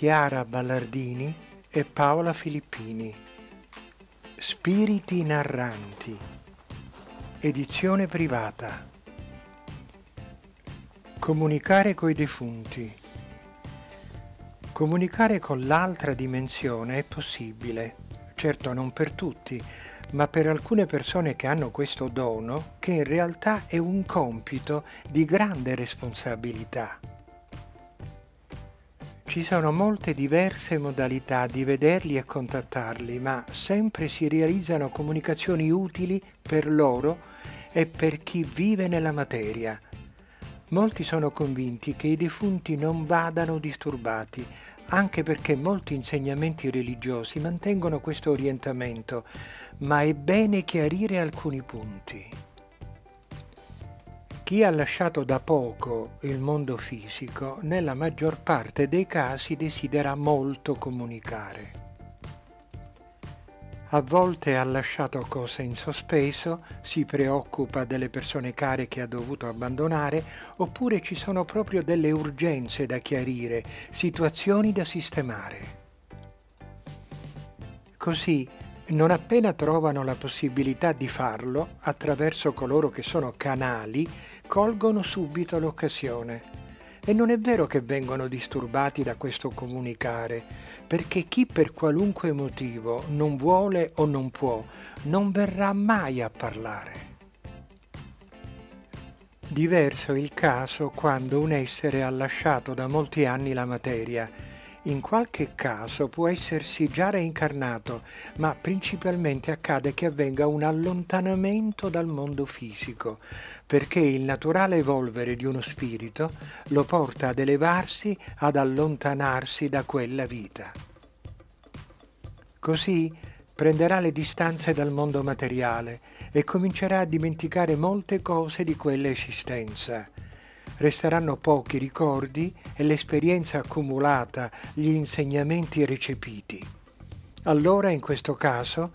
Chiara Ballardini e Paola Filippini. Spiriti narranti. Edizione privata. Comunicare coi defunti. Comunicare con l'altra dimensione è possibile, certo non per tutti, ma per alcune persone che hanno questo dono, che in realtà è un compito di grande responsabilità. Ci sono molte diverse modalità di vederli e contattarli, ma sempre si realizzano comunicazioni utili per loro e per chi vive nella materia. Molti sono convinti che i defunti non vadano disturbati, anche perché molti insegnamenti religiosi mantengono questo orientamento, ma è bene chiarire alcuni punti. Chi ha lasciato da poco il mondo fisico, nella maggior parte dei casi desidera molto comunicare. A volte ha lasciato cose in sospeso, si preoccupa delle persone care che ha dovuto abbandonare, oppure ci sono proprio delle urgenze da chiarire, situazioni da sistemare. Così non appena trovano la possibilità di farlo, attraverso coloro che sono canali, colgono subito l'occasione. E non è vero che vengono disturbati da questo comunicare, perché chi per qualunque motivo non vuole o non può, non verrà mai a parlare. Diverso il caso quando un essere ha lasciato da molti anni la materia in qualche caso può essersi già reincarnato, ma principalmente accade che avvenga un allontanamento dal mondo fisico, perché il naturale evolvere di uno spirito lo porta ad elevarsi, ad allontanarsi da quella vita. Così prenderà le distanze dal mondo materiale e comincerà a dimenticare molte cose di quell'esistenza resteranno pochi ricordi e l'esperienza accumulata, gli insegnamenti recepiti. Allora, in questo caso,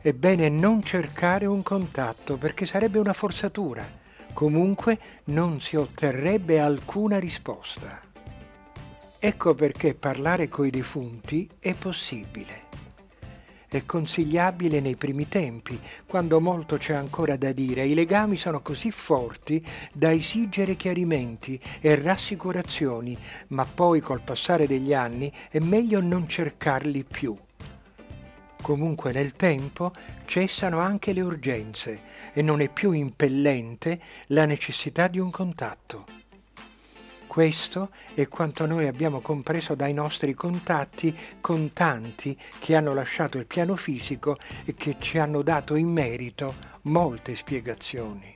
è bene non cercare un contatto perché sarebbe una forzatura. Comunque non si otterrebbe alcuna risposta. Ecco perché parlare coi defunti è possibile è consigliabile nei primi tempi, quando molto c'è ancora da dire. I legami sono così forti da esigere chiarimenti e rassicurazioni, ma poi col passare degli anni è meglio non cercarli più. Comunque nel tempo cessano anche le urgenze e non è più impellente la necessità di un contatto. Questo è quanto noi abbiamo compreso dai nostri contatti con tanti che hanno lasciato il piano fisico e che ci hanno dato in merito molte spiegazioni.